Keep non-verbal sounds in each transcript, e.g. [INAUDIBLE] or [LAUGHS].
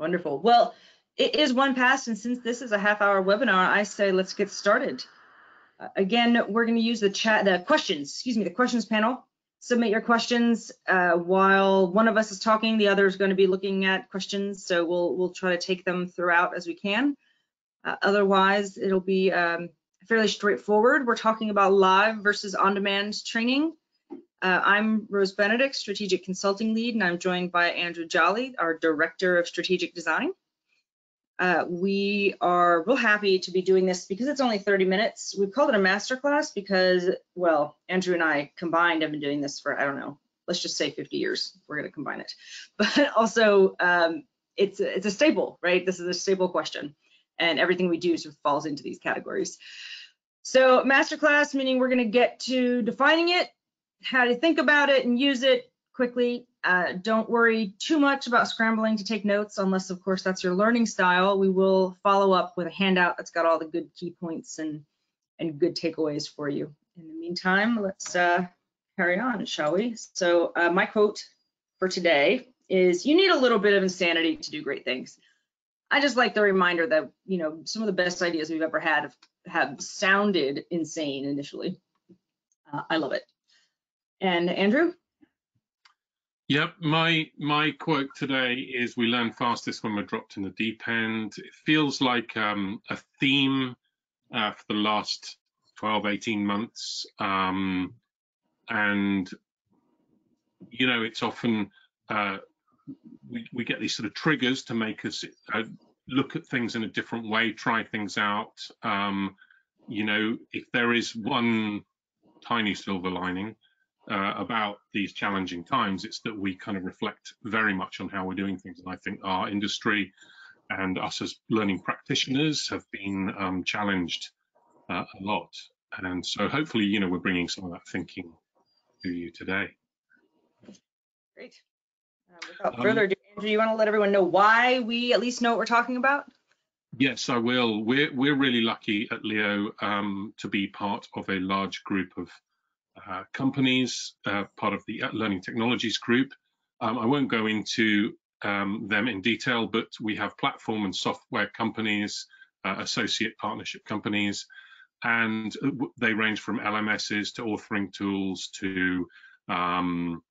Wonderful. Well, it is one past, and since this is a half hour webinar, I say let's get started. Uh, again, we're going to use the chat, the questions, excuse me, the questions panel. Submit your questions uh, while one of us is talking, the other is going to be looking at questions, so we'll we'll try to take them throughout as we can. Uh, otherwise, it'll be um, fairly straightforward. We're talking about live versus on-demand training. Uh, I'm Rose Benedict, Strategic Consulting Lead, and I'm joined by Andrew Jolly, our Director of Strategic Design. Uh, we are real happy to be doing this because it's only 30 minutes. We've called it a masterclass because, well, Andrew and I combined have been doing this for, I don't know, let's just say 50 years. We're going to combine it. [LAUGHS] But also, um, it's, it's a staple, right? This is a staple question. And everything we do sort of falls into these categories. So masterclass, meaning we're going to get to defining it, how to think about it and use it quickly. Uh, don't worry too much about scrambling to take notes, unless of course that's your learning style. We will follow up with a handout that's got all the good key points and, and good takeaways for you. In the meantime, let's uh, carry on, shall we? So uh, my quote for today is, you need a little bit of insanity to do great things. I just like the reminder that, you know, some of the best ideas we've ever had have, have sounded insane initially. Uh, I love it. And Andrew? Yep, my my quote today is we learn fastest when we're dropped in the deep end. It feels like um, a theme uh, for the last 12, 18 months. Um, and, you know, it's often, uh, we, we get these sort of triggers to make us uh, look at things in a different way, try things out. Um, you know, if there is one tiny silver lining, uh, about these challenging times, it's that we kind of reflect very much on how we're doing things. And I think our industry and us as learning practitioners have been um, challenged uh, a lot. And so hopefully, you know, we're bringing some of that thinking to you today. Great. Uh, without um, further ado, Andrew, you want to let everyone know why we at least know what we're talking about? Yes, I will. We're we're really lucky at Leo um, to be part of a large group of uh, companies, uh, part of the Learning Technologies Group. Um, I won't go into um, them in detail, but we have platform and software companies, uh, associate partnership companies, and they range from LMSs to authoring tools to um,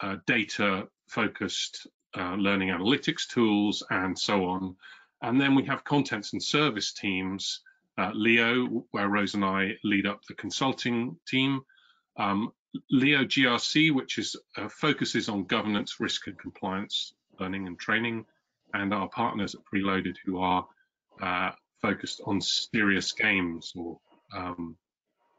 uh, data focused uh, learning analytics tools and so on. And then we have contents and service teams, uh, Leo, where Rose and I lead up the consulting team, um, Leo GRC, which is uh, focuses on governance, risk and compliance learning and training, and our partners at Preloaded who are uh, focused on serious games or um,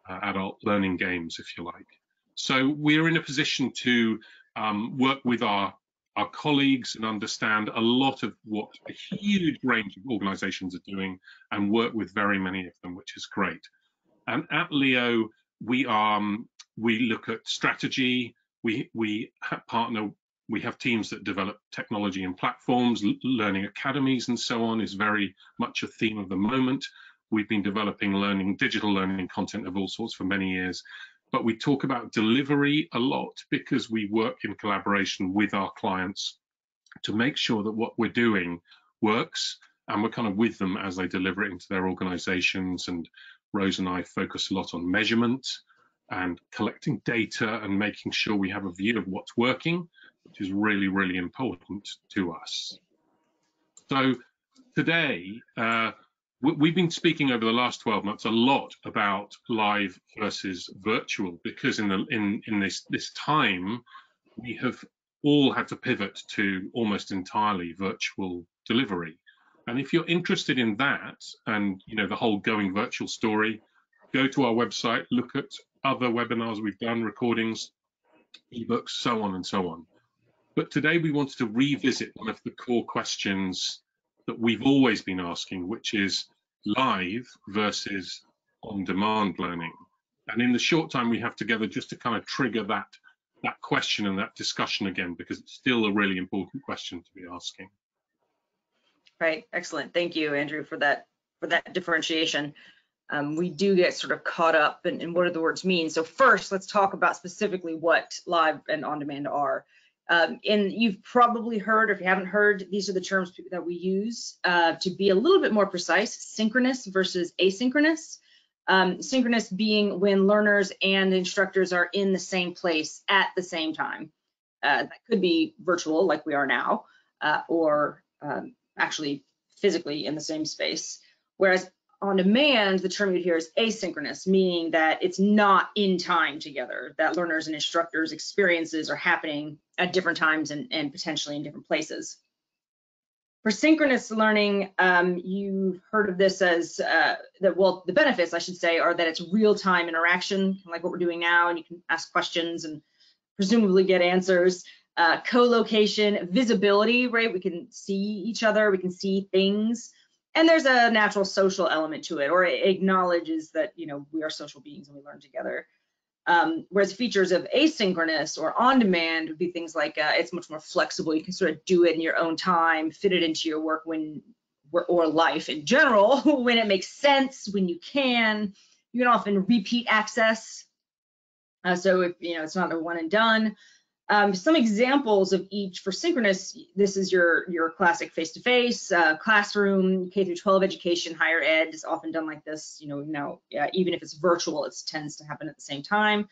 uh, adult learning games, if you like. So we're in a position to um, work with our our colleagues and understand a lot of what a huge range of organizations are doing and work with very many of them, which is great. And at Leo, we are um, we look at strategy. We we partner. We have teams that develop technology and platforms, learning academies, and so on is very much a theme of the moment. We've been developing learning, digital learning content of all sorts for many years, but we talk about delivery a lot because we work in collaboration with our clients to make sure that what we're doing works and we're kind of with them as they deliver it into their organizations. And Rose and I focus a lot on measurement and collecting data and making sure we have a view of what's working, which is really, really important to us. So today, uh, we've been speaking over the last 12 months a lot about live versus virtual because in the in in this this time we have all had to pivot to almost entirely virtual delivery and if you're interested in that and you know the whole going virtual story go to our website look at other webinars we've done, recordings, ebooks, so on and so on. But today we wanted to revisit one of the core questions that we've always been asking, which is live versus on-demand learning. And in the short time we have together, just to kind of trigger that that question and that discussion again, because it's still a really important question to be asking. Right, excellent. Thank you, Andrew, for that for that differentiation um, we do get sort of caught up in, in, what do the words mean. So first, let's talk about specifically what live and on-demand are. Um, and you've probably heard, or if you haven't heard, these are the terms that we use uh, to be a little bit more precise, synchronous versus asynchronous. Um, synchronous being when learners and instructors are in the same place at the same time. Uh, that could be virtual like we are now, uh, or um, actually physically in the same space. Whereas on demand, the term you'd hear is asynchronous, meaning that it's not in time together, that learners and instructors' experiences are happening at different times and, and potentially in different places. For synchronous learning, um, you've heard of this as uh, that, well, the benefits, I should say, are that it's real-time interaction, like what we're doing now, and you can ask questions and presumably get answers. Uh, co-location, visibility, right? We can see each other, we can see things and there's a natural social element to it or it acknowledges that you know we are social beings and we learn together. Um, whereas features of asynchronous or on demand would be things like uh, it's much more flexible. You can sort of do it in your own time fit it into your work when or life in general [LAUGHS] when it makes sense when you can. You can often repeat access. Uh, so if you know it's not a one and done um, some examples of each for synchronous, this is your, your classic face-to-face, -face, uh, classroom, K through 12 education, higher ed is often done like this, you know, now, yeah, even if it's virtual, it tends to happen at the same time.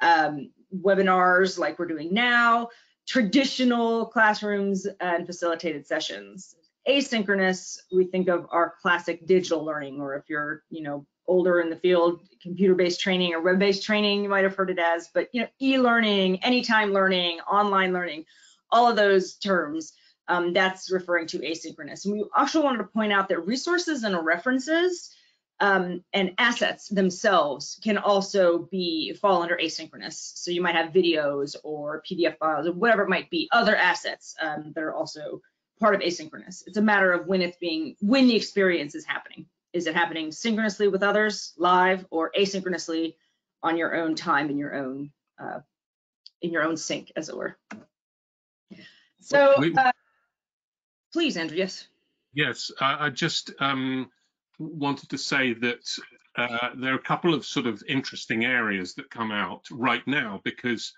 Um, webinars like we're doing now, traditional classrooms and facilitated sessions. Asynchronous, we think of our classic digital learning, or if you're, you know, older in the field, computer-based training or web-based training, you might have heard it as, but you know, e-learning, anytime learning, online learning, all of those terms, um, that's referring to asynchronous. And we also wanted to point out that resources and references um, and assets themselves can also be fall under asynchronous. So you might have videos or PDF files or whatever it might be, other assets um, that are also part of asynchronous. It's a matter of when it's being, when the experience is happening. Is it happening synchronously with others, live, or asynchronously on your own time in your own uh, in your own sync, as it were? So, uh, please, Andrew. Yes. Yes, I just um, wanted to say that uh, there are a couple of sort of interesting areas that come out right now because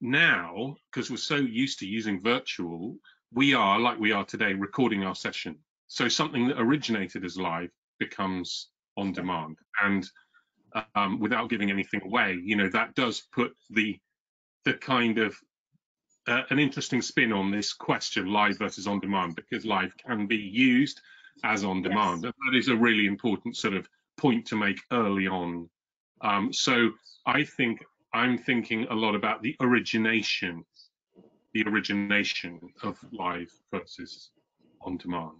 now, because we're so used to using virtual, we are like we are today recording our session. So something that originated as live becomes on demand. And um, without giving anything away, you know, that does put the the kind of uh, an interesting spin on this question, live versus on demand, because live can be used as on demand. Yes. And that is a really important sort of point to make early on. Um, so I think I'm thinking a lot about the origination, the origination of live versus on demand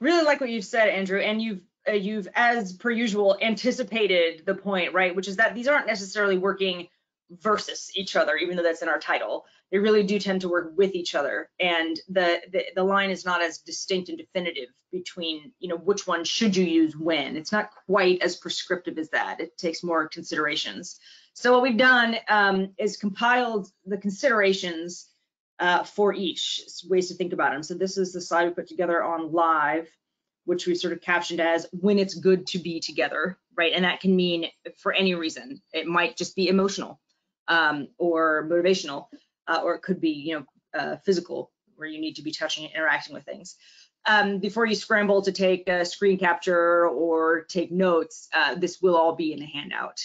really like what you've said, Andrew, and you've uh, you've as per usual anticipated the point, right? Which is that these aren't necessarily working versus each other, even though that's in our title. They really do tend to work with each other, and the, the the line is not as distinct and definitive between you know which one should you use when. It's not quite as prescriptive as that. It takes more considerations. So what we've done um, is compiled the considerations uh, for each ways to think about them. So this is the slide we put together on live, which we sort of captioned as when it's good to be together, right? And that can mean for any reason. It might just be emotional um, or motivational, uh, or it could be, you know, uh, physical, where you need to be touching and interacting with things. Um, before you scramble to take a screen capture or take notes, uh, this will all be in the handout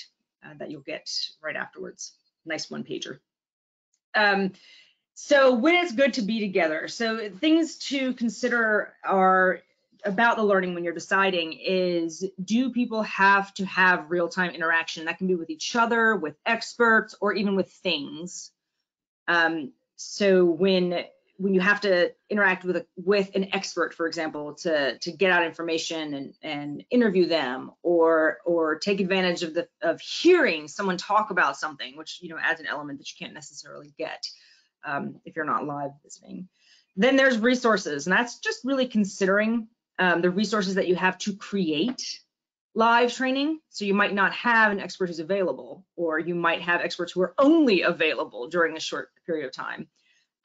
uh, that you'll get right afterwards. Nice one pager. Um, so when it's good to be together. So things to consider are about the learning when you're deciding is do people have to have real-time interaction that can be with each other with experts or even with things um, so when when you have to interact with a, with an expert for example to to get out information and and interview them or or take advantage of the of hearing someone talk about something which you know adds an element that you can't necessarily get um, if you're not live visiting. Then there's resources, and that's just really considering um, the resources that you have to create live training. So you might not have an expert who's available, or you might have experts who are only available during a short period of time.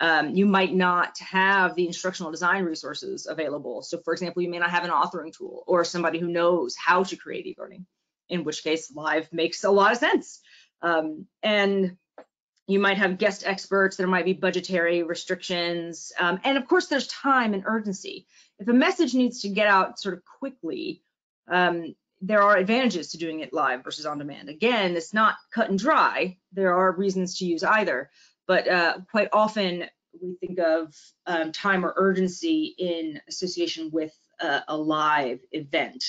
Um, you might not have the instructional design resources available. So for example, you may not have an authoring tool or somebody who knows how to create e-learning, in which case live makes a lot of sense. Um, and You might have guest experts, there might be budgetary restrictions, um, and of course there's time and urgency. If a message needs to get out sort of quickly, um, there are advantages to doing it live versus on demand. Again, it's not cut and dry. There are reasons to use either, but uh, quite often we think of um, time or urgency in association with a, a live event.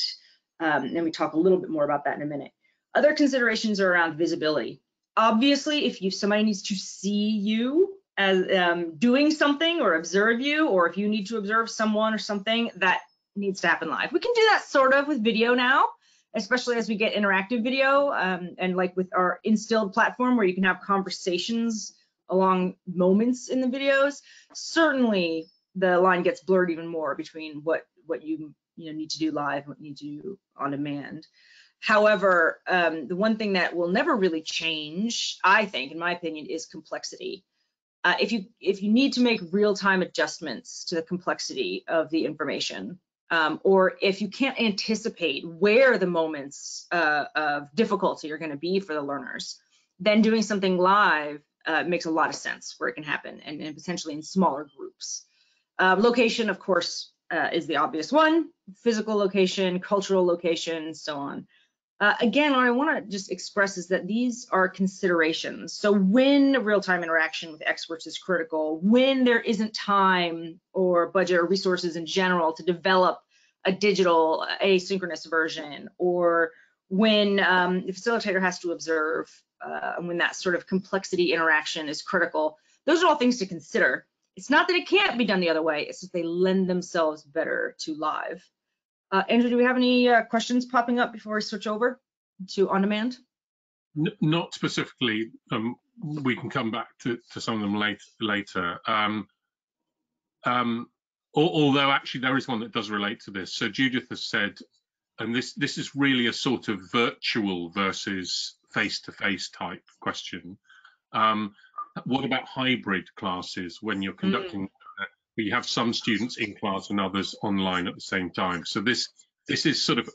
Um, and we talk a little bit more about that in a minute. Other considerations are around visibility. Obviously, if you somebody needs to see you as um, doing something or observe you, or if you need to observe someone or something, that needs to happen live. We can do that sort of with video now especially as we get interactive video um, and like with our instilled platform where you can have conversations along moments in the videos, certainly the line gets blurred even more between what what you you know need to do live and what you need to do on demand. However, um, the one thing that will never really change, I think, in my opinion, is complexity. Uh, if you if you need to make real-time adjustments to the complexity of the information, um, or if you can't anticipate where the moments uh, of difficulty are going to be for the learners, then doing something live uh, makes a lot of sense where it can happen and, and potentially in smaller groups. Uh, location, of course, uh, is the obvious one, physical location, cultural location, so on. Uh, again, what I want to just express is that these are considerations. So when real-time interaction with experts is critical, when there isn't time or budget or resources in general to develop a digital asynchronous version, or when um, the facilitator has to observe, uh, when that sort of complexity interaction is critical, those are all things to consider. It's not that it can't be done the other way, it's that they lend themselves better to live. Uh, Andrew, do we have any uh, questions popping up before we switch over to on demand? N not specifically. Um, we can come back to, to some of them late, later. Um, um, although actually there is one that does relate to this. So Judith has said, and this this is really a sort of virtual versus face-to-face -face type question. Um, what about hybrid classes when you're conducting mm you have some students in class and others online at the same time. So this this is sort of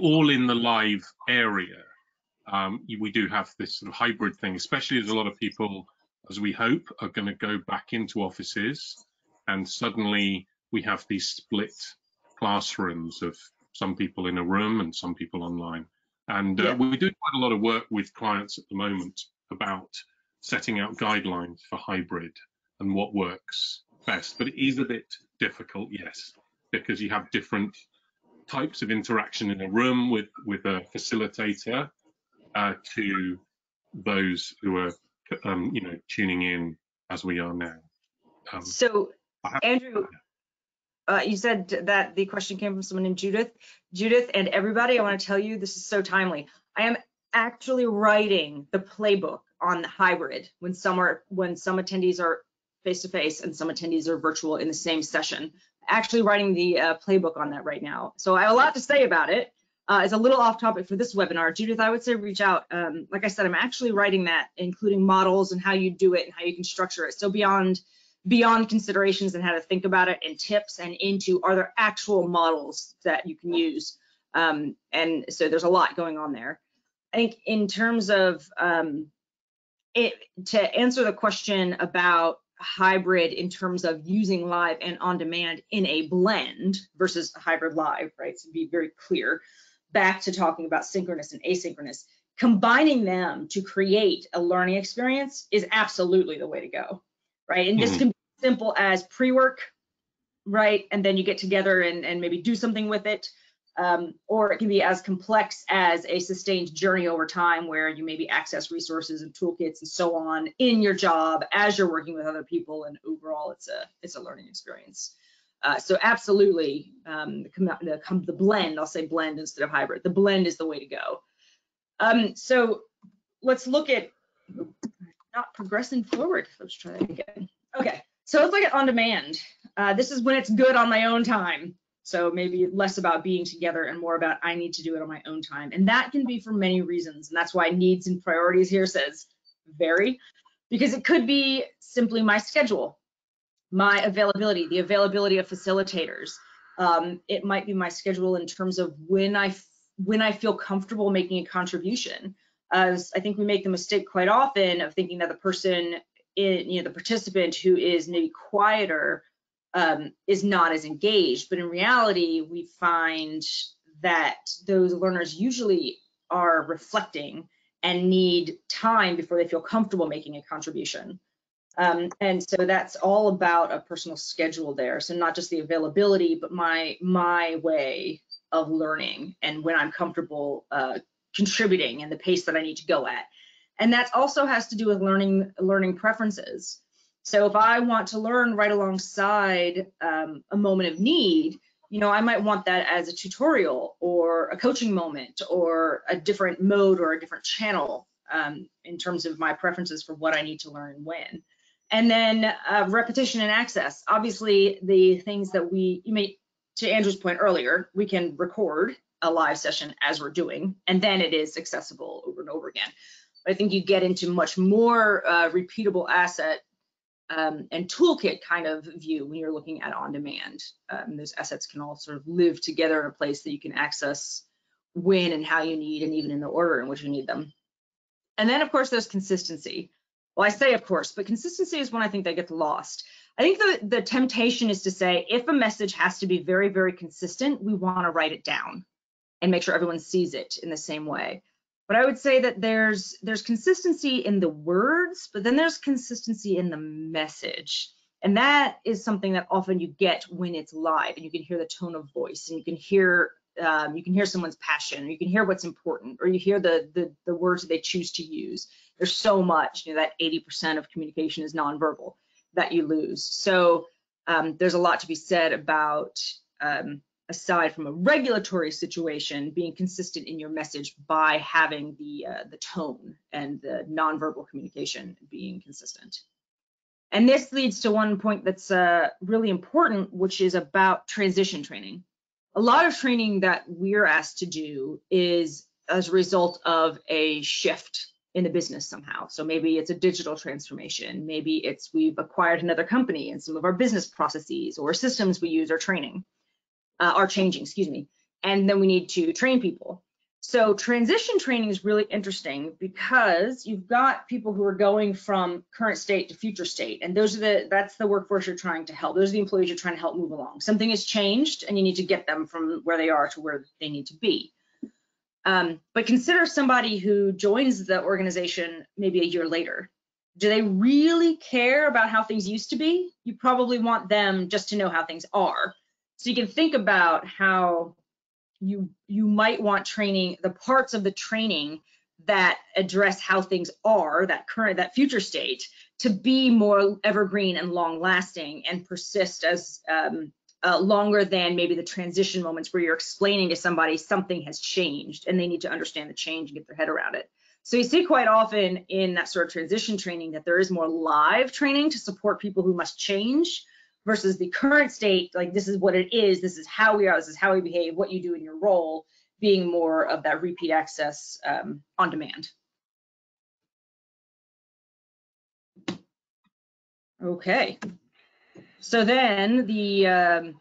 all in the live area. Um, we do have this sort of hybrid thing, especially as a lot of people, as we hope, are going to go back into offices, and suddenly we have these split classrooms of some people in a room and some people online. And uh, yeah. we do quite a lot of work with clients at the moment about setting out guidelines for hybrid and what works best, but it is a bit difficult, yes, because you have different types of interaction in a room with with a facilitator uh, to those who are um, you know tuning in as we are now. Um, so Andrew, uh, you said that the question came from someone named Judith. Judith and everybody, I want to tell you this is so timely. I am actually writing the playbook on the hybrid when some are when some attendees are face to face and some attendees are virtual in the same session. Actually writing the uh, playbook on that right now. So I have a lot to say about it. Uh, it's a little off topic for this webinar. Judith, I would say reach out. Um, like I said, I'm actually writing that, including models and how you do it and how you can structure it. So beyond beyond considerations and how to think about it and tips and into are there actual models that you can use. Um, and so there's a lot going on there. I think in terms of um, it, to answer the question about hybrid in terms of using live and on demand in a blend versus a hybrid live, right? So be very clear. Back to talking about synchronous and asynchronous, combining them to create a learning experience is absolutely the way to go, right? And this mm-hmm. can be simple as pre-work, right? And then you get together and, and maybe do something with it um, or it can be as complex as a sustained journey over time where you maybe access resources and toolkits and so on in your job as you're working with other people and overall it's a it's a learning experience. Uh, so absolutely um, the, the, the, blend i'll say blend instead of hybrid the blend is the way to go. Um, so let's look at not progressing forward. Let's try that again. Okay so let's look at on demand. Uh, this is when it's good on my own time so maybe less about being together and more about I need to do it on my own time. And that can be for many reasons. And that's why needs and priorities here says vary, because it could be simply my schedule, my availability, the availability of facilitators. Um, it might be my schedule in terms of when I when I feel comfortable making a contribution. As I think we make the mistake quite often of thinking that the person, in, you know, the participant who is maybe quieter um, is not as engaged. But in reality, we find that those learners usually are reflecting and need time before they feel comfortable making a contribution. Um, and so that's all about a personal schedule there. So not just the availability, but my my way of learning and when I'm comfortable uh, contributing and the pace that I need to go at. And that also has to do with learning learning preferences. So if I want to learn right alongside um, a moment of need, you know, I might want that as a tutorial or a coaching moment or a different mode or a different channel um, in terms of my preferences for what I need to learn when. And then uh, repetition and access. Obviously, the things that we, you may, to Andrew's point earlier, we can record a live session as we're doing, and then it is accessible over and over again. But I think you get into much more uh, repeatable asset um, and toolkit kind of view when you're looking at on demand. Um, those assets can all sort of live together in a place that you can access when and how you need, and even in the order in which you need them. And then, of course, there's consistency. Well, I say of course, but consistency is when I think they get lost. I think the, the temptation is to say if a message has to be very, very consistent, we want to write it down and make sure everyone sees it in the same way. But I would say that there's there's consistency in the words, but then there's consistency in the message. And that is something that often you get when it's live and you can hear the tone of voice and you can hear um, you can hear someone's passion, or you can hear what's important, or you hear the, the the words that they choose to use there's so much, you know, that 80% of communication is nonverbal that you lose. So um, there's a lot to be said about, um, aside from a regulatory situation, being consistent in your message by having the, uh, the tone and the nonverbal communication being consistent. And this leads to one point that's uh, really important, which is about transition training. A lot of training that we're asked to do is as a result of a shift in the business somehow. So maybe it's a digital transformation. Maybe it's we've acquired another company and some of our business processes or systems we use are training, uh, are changing, excuse me. And then we need to train people. So transition training is really interesting because you've got people who are going from current state to future state. And those are the, that's the workforce you're trying to help. Those are the employees you're trying to help move along. Something has changed and you need to get them from where they are to where they need to be. Um, but consider somebody who joins the organization maybe a year later. Do they really care about how things used to be? You probably want them just to know how things are. So you can think about how you you might want training, the parts of the training that address how things are, that current, that future state, to be more evergreen and long lasting and persist as um, uh, longer than maybe the transition moments where you're explaining to somebody something has changed and they need to understand the change and get their head around it. So you see quite often in that sort of transition training that there is more live training to support people who must change versus the current state, like this is what it is, this is how we are, this is how we behave, what you do in your role, being more of that repeat access um, on demand. Okay, so then the um,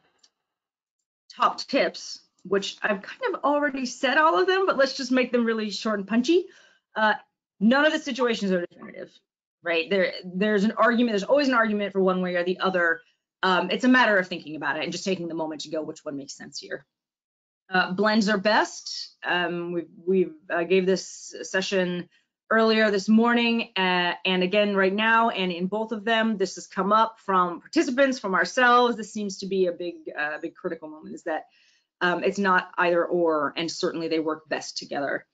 top tips, which I've kind of already said all of them, but let's just make them really short and punchy. Uh, none of the situations are definitive, right? There, there's an argument. There's always an argument for one way or the other. Um, it's a matter of thinking about it and just taking the moment to go, which one makes sense here. Uh, blends are best. Um, we we uh, gave this session earlier this morning uh, and again right now and in both of them this has come up from participants from ourselves this seems to be a big uh, big critical moment is that um, it's not either or and certainly they work best together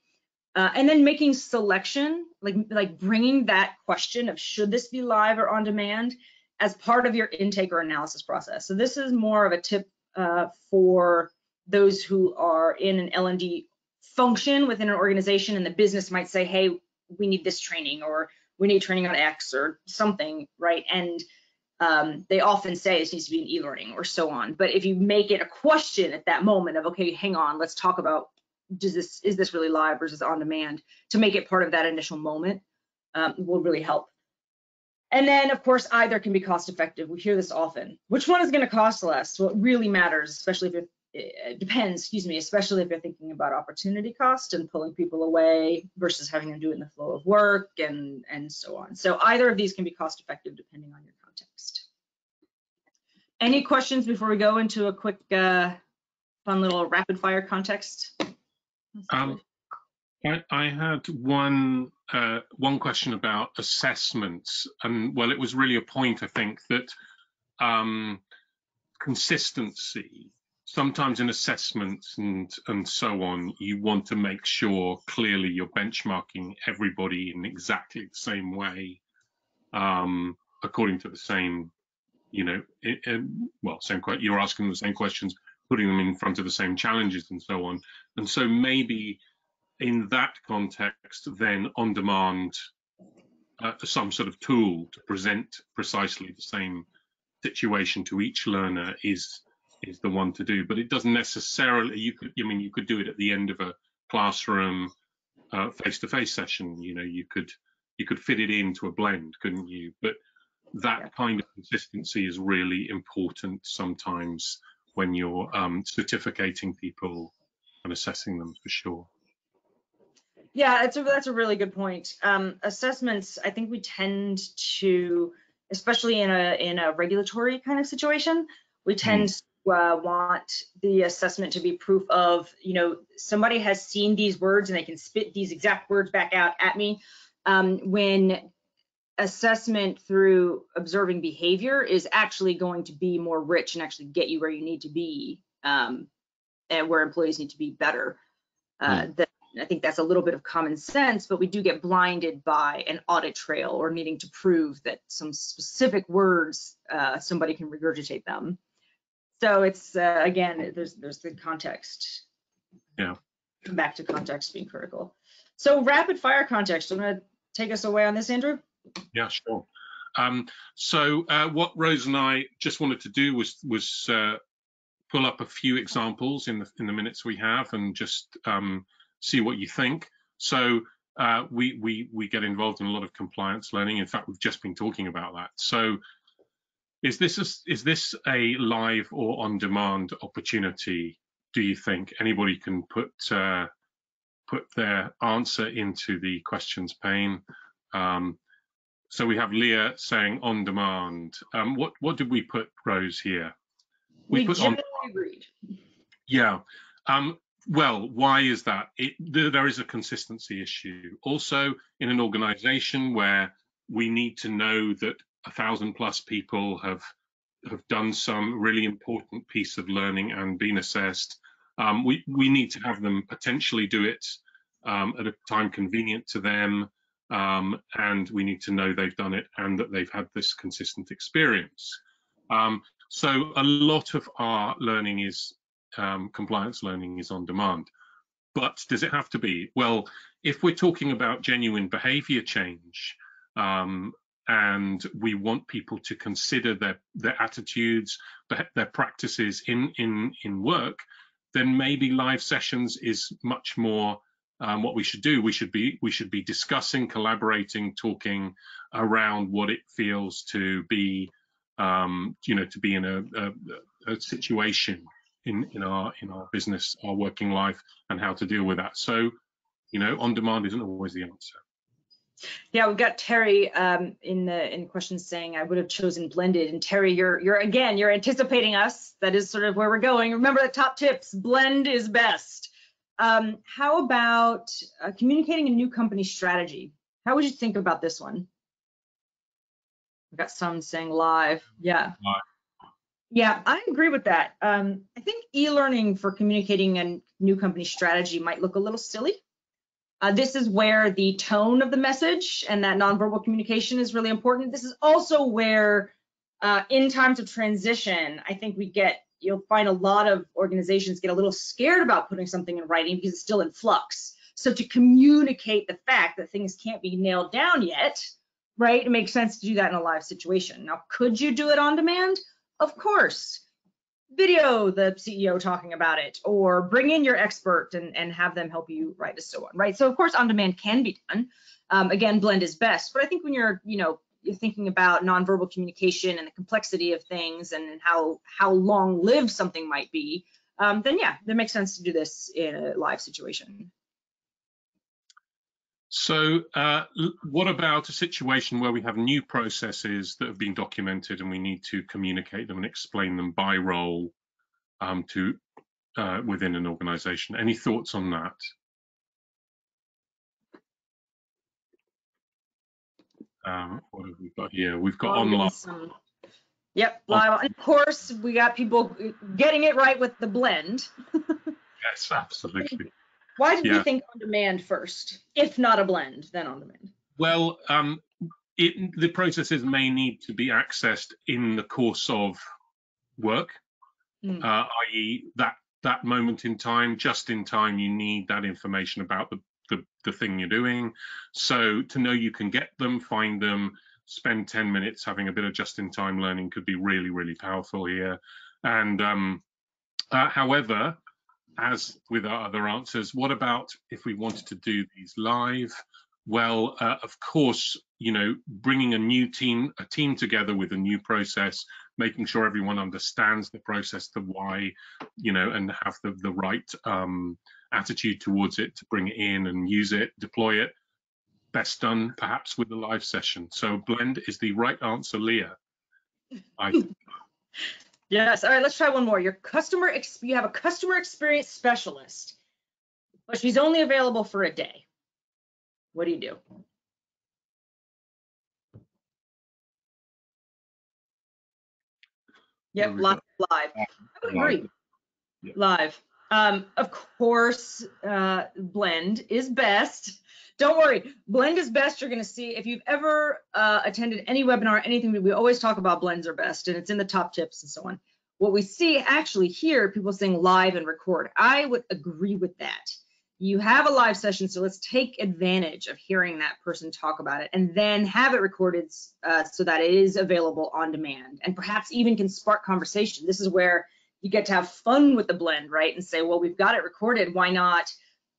uh, and then making selection like like bringing that question of should this be live or on demand as part of your intake or analysis process so this is more of a tip uh, for those who are in an L&D function within an organization and the business might say hey we need this training or we need training on X or something, right? And um, they often say this needs to be an e-learning or so on. But if you make it a question at that moment of, okay, hang on, let's talk about, does this, is this really live versus on demand to make it part of that initial moment um, will really help. And then of course, either can be cost effective. We hear this often. Which one is gonna cost less? What really matters, especially if you're it depends, excuse me, especially if you're thinking about opportunity cost and pulling people away versus having them do it in the flow of work and, and so on. So either of these can be cost effective depending on your context. Any questions before we go into a quick, uh, fun little rapid fire context? Um, I, had one uh, one question about assessments, and well, it was really a point I think that um, consistency. Sometimes in assessments and and so on, you want to make sure clearly you're benchmarking everybody in exactly the same way, um, according to the same, you know, it, it, well, same. You're asking the same questions, putting them in front of the same challenges and so on. And so maybe in that context, then on demand, uh, some sort of tool to present precisely the same situation to each learner is is the one to do. But it doesn't necessarily. You could. I mean, you could do it at the end of a classroom uh, face-to-face session. You know, you could you could fit it into a blend, couldn't you? But that kind of consistency is really important sometimes when you're um, certificating people and assessing them for sure. Yeah, that's a that's a really good point. Um, assessments, I think we tend to, especially in a in a regulatory kind of situation, we tend mm. to uh, want the assessment to be proof of, you know, somebody has seen these words and they can spit these exact words back out at me. Um, when assessment through observing behavior is actually going to be more rich and actually get you where you need to be um, and where employees need to be better. Uh, mm. that I think that's a little bit of common sense, but we do get blinded by an audit trail or needing to prove that some specific words uh, somebody can regurgitate them. So it's uh, again, there's there's the context. Yeah. Back to context being critical. So rapid fire context. I'm going to take us away on this, Andrew. Yeah, sure. Um, so uh, what Rose and I just wanted to do was was uh, pull up a few examples in the in the minutes we have and just um, see what you think. So uh, we we we get involved in a lot of compliance learning. In fact, we've just been talking about that. So is this a, is this a live or on demand opportunity? Do you think anybody can put uh, put their answer into the questions pane? Um, so we have Leah saying on demand. Um, what what did we put, Rose, here? We, we put on. Agreed. Yeah. Um, well, why is that? It, there is a consistency issue. Also, in an organization where we need to know that a thousand plus people have have done some really important piece of learning and been assessed, um, we, we need to have them potentially do it um, at a time convenient to them um, and we need to know they've done it and that they've had this consistent experience. Um, so a lot of our learning is um, compliance learning is on demand. But does it have to be? Well, if we're talking about genuine behavior change um, and we want people to consider their, their attitudes, their practices in, in, in work, then maybe live sessions is much more um, what we should do we should be we should be discussing collaborating talking around what it feels to be um, you know to be in a, a, a, situation in in our in our business our working life and how to deal with that so you know on demand isn't always the answer yeah, we've got Terry um, in the in questions saying I would have chosen blended. And Terry, you're you're again you're anticipating us. That is sort of where we're going. Remember the top tips: blend is best. Um, how about uh, communicating a new company strategy? How would you think about this one? I've got some saying live. Yeah. Live. Yeah, I agree with that. Um, I think e-learning for communicating a new company strategy might look a little silly. Uh, this is where the tone of the message and that nonverbal communication is really important. This is also where, uh, in times of transition, I think we get you'll find a lot of organizations get a little scared about putting something in writing because it's still in flux. So to communicate the fact that things can't be nailed down yet, right? It makes sense to do that in a live situation. Now, could you do it on demand? Of course. Video the CEO talking about it, or bring in your expert and, and have them help you write a so on, right? So of course on demand can be done. Um, again, blend is best, but I think when you're, you know, you're thinking about nonverbal communication and the complexity of things and how how long lived something might be, um, then yeah, it makes sense to do this in a live situation. So uh, what about a situation where we have new processes that have been documented and we need to communicate them and explain them by role um, to uh, within an organization? Any thoughts on that? Um, what have we got here? We've got Oh, online. some- Yep, live. And of course, we got people getting it right with the blend. [LAUGHS] Yes, absolutely. Why did we Yeah. think on demand first? If not a blend, then on demand. Well, um, it, the processes may need to be accessed in the course of work, Mm. uh, i.e., that that moment in time, just in time, you need that information about the, the the thing you're doing. So to know you can get them, find them, spend 10 minutes having a bit of just-in-time learning could be really, really powerful here. And um, uh, however, as with our other answers, what about if we wanted to do these live? Well, uh, of course, you know, bringing a new team, a team together with a new process, making sure everyone understands the process, the why, you know, and have the, the right um, attitude towards it to bring it in and use it, deploy it. Best done perhaps with a live session. So blend is the right answer, Leah. I, [LAUGHS] Yes. All right, let's try one more. Your customer, you have a customer experience specialist, but she's only available for a day. What do you do? Yep, live. live. I would agree. Live. Um, of course, uh, blend is best. Don't worry, blend is best. You're going to see if you've ever uh, attended any webinar, anything, we always talk about blends are best, and it's in the top tips and so on. What we see actually here, people saying live and record. I would agree with that. You have a live session, so let's take advantage of hearing that person talk about it and then have it recorded uh, so that it is available on demand and perhaps even can spark conversation. This is where you get to have fun with the blend, right? And say, well, we've got it recorded. Why not,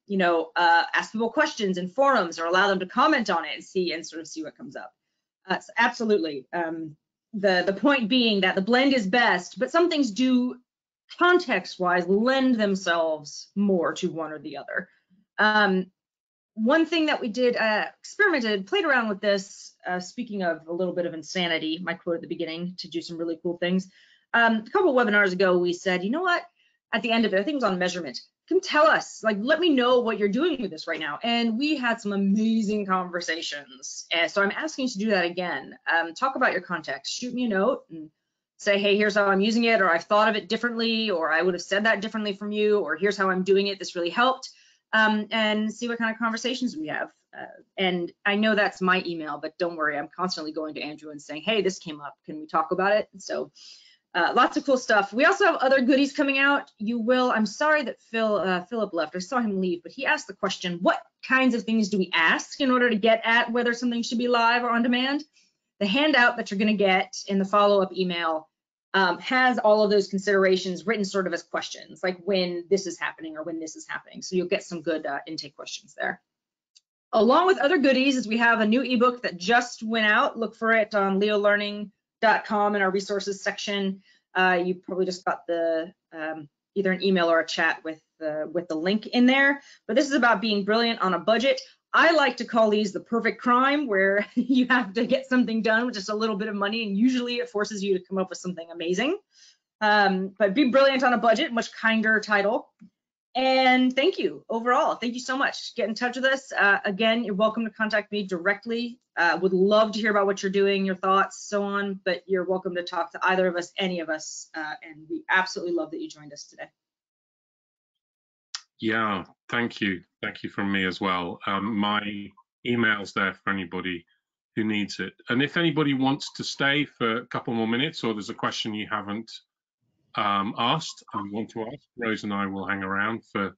you know, uh, ask people questions in forums or allow them to comment on it and see and sort of see what comes up. Uh, so absolutely. Um, the the point being that the blend is best, but some things do context-wise lend themselves more to one or the other. Um, one thing that we did, uh, experimented, played around with this, uh, speaking of a little bit of insanity, my quote at the beginning, to do some really cool things. Um, a couple webinars ago, we said, you know what, at the end of it, I think it was on measurement, come tell us, like, let me know what you're doing with this right now. And we had some amazing conversations. And so I'm asking you to do that again. Um, talk about your context, shoot me a note and say, hey, here's how I'm using it, or I've thought of it differently, or I would have said that differently from you, or here's how I'm doing it, this really helped, um, and see what kind of conversations we have. Uh, and I know that's my email, but don't worry, I'm constantly going to Andrew and saying, hey, this came up, can we talk about it? So uh, lots of cool stuff. We also have other goodies coming out. You will, I'm sorry that Phil, uh, Philip left, I saw him leave, but he asked the question, what kinds of things do we ask in order to get at whether something should be live or on demand? The handout that you're gonna get in the follow-up email um, has all of those considerations written sort of as questions, like when this is happening or when this is happening. So you'll get some good uh, intake questions there. Along with other goodies is we have a new ebook that just went out. Look for it on leolearning.com in our resources section. Uh, you probably just got the um, either an email or a chat with the with the link in there. But this is about being brilliant on a budget. I like to call these the perfect crime, where [LAUGHS] you have to get something done with just a little bit of money, and usually it forces you to come up with something amazing. Um, but be brilliant on a budget, much kinder title. And thank you overall. Thank you so much. Get in touch with us. Uh, again, you're welcome to contact me directly. Uh, would love to hear about what you're doing, your thoughts, so on. But you're welcome to talk to either of us, any of us. Uh, and we absolutely love that you joined us today. Yeah, thank you. Thank you from me as well. Um, my email's there for anybody who needs it. And if anybody wants to stay for a couple more minutes or there's a question you haven't um, asked and want to ask, Rose and I will hang around for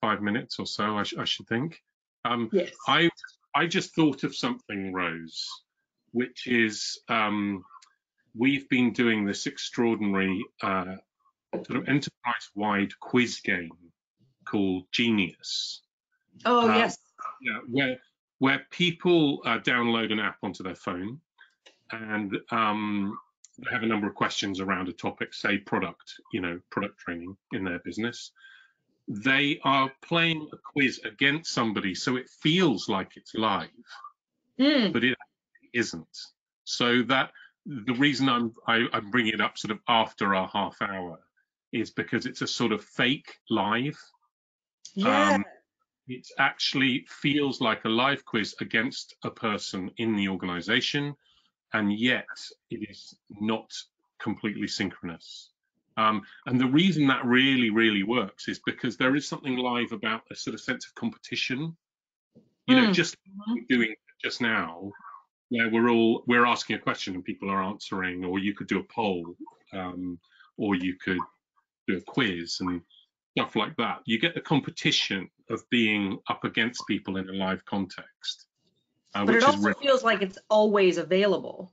five minutes or so, I, sh I should think. Um, Yes. I I just thought of something, Rose, which is um, we've been doing this extraordinary uh, sort of enterprise-wide quiz game called Genius. Oh, Uh, yes. Yeah, where where people uh, download an app onto their phone, and um, they have a number of questions around a topic, say product, you know, product training in their business. They are playing a quiz against somebody, so it feels like it's live, Mm, but it isn't. So that the reason I'm I, I'm bringing it up sort of after our half hour is because it's a sort of fake live. yeah. Um, it actually feels like a live quiz against a person in the organization, and yet it is not completely synchronous. Um, and the reason that really, really works is because there is something live about a sort of sense of competition. You know, Hmm. just doing just now, where we're all we're asking a question and people are answering, or you could do a poll, um, or you could do a quiz and stuff like that. You get the competition of being up against people in a live context, uh, but which it is also re- feels like it's always available.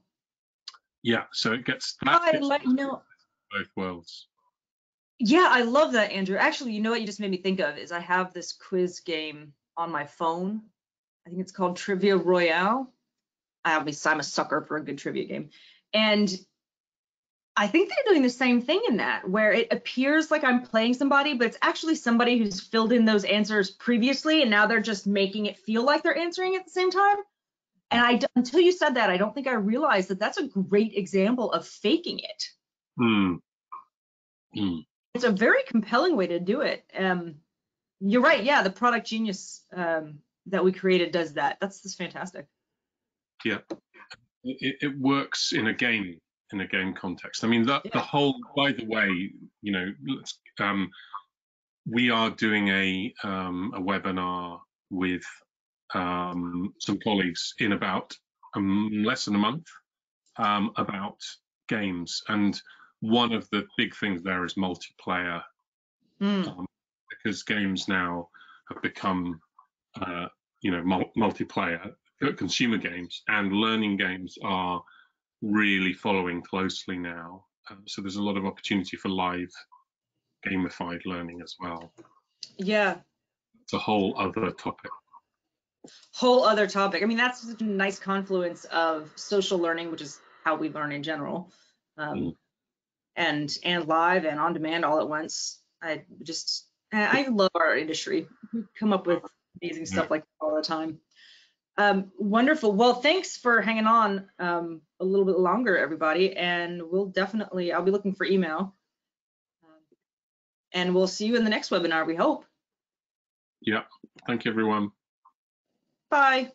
yeah. So it gets that I fits like, you know, both worlds. yeah, I love that, Andrew. Actually, you know what you just made me think of is I have this quiz game on my phone. I think it's called Trivia Royale. I obviously I'm a sucker for a good trivia game, and I think they're doing the same thing in that, where it appears like I'm playing somebody, but it's actually somebody who's filled in those answers previously, and now they're just making it feel like they're answering at the same time. And I, until you said that, I don't think I realized that that's a great example of faking it. Hmm. Hmm. It's a very compelling way to do it. Um, you're right. Yeah, the product genius um, that we created does that. That's just fantastic. It, it works in a game in a game context. I mean, that the whole. By the way, you know, let's, um, we are doing a um, a webinar with um, some colleagues in about um, less than a month um, about games, and one of the big things there is multiplayer Mm, because games now have become, uh, you know, mul- multiplayer consumer games and learning games are really following closely now. Um, so there's a lot of opportunity for live gamified learning as well. yeah, It's a whole other topic. whole other topic. I mean, that's such a nice confluence of social learning, which is how we learn in general, um, Mm. and and live and on demand all at once. I just I love our industry. We come up with amazing stuff like that all the time. Um, wonderful. Well, thanks for hanging on um, a little bit longer, everybody. And we'll definitely I'll be looking for email. Um, and we'll see you in the next webinar. We hope. Yeah. Thank you, everyone. Bye.